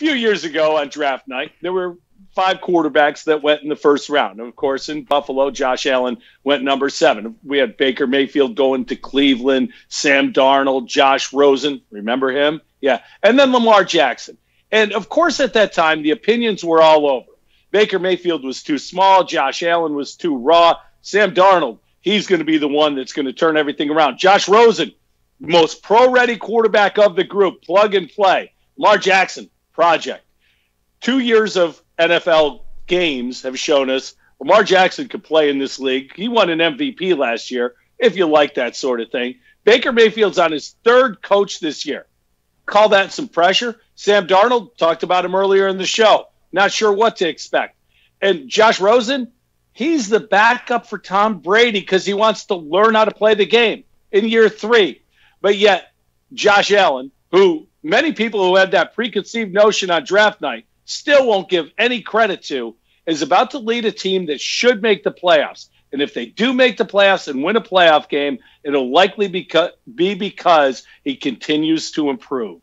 few years ago on draft night, there were five quarterbacks that went in the first round. Of course, in Buffalo, Josh Allen went number seven. We had Baker Mayfield going to Cleveland, Sam Darnold, Josh Rosen. Remember him? Yeah. And then Lamar Jackson. And of course, at that time, the opinions were all over. Baker Mayfield was too small. Josh Allen was too raw. Sam Darnold, he's going to be the one that's going to turn everything around. Josh Rosen, most pro ready quarterback of the group, plug and play. Lamar Jackson, project. Two years of NFL games have shown us Lamar Jackson could play in this league. He won an MVP last year, if you like that sort of thing. Baker Mayfield's on his third coach this year. Call that some pressure. Sam Darnold talked about him earlier in the show. Not sure what to expect. And Josh Rosen, he's the backup for Tom Brady because he wants to learn how to play the game in year three. But yet, Josh Allen, who many people who had that preconceived notion on draft night still won't give any credit to, is about to lead a team that should make the playoffs. And if they do make the playoffs and win a playoff game, it'll likely be, be because he continues to improve.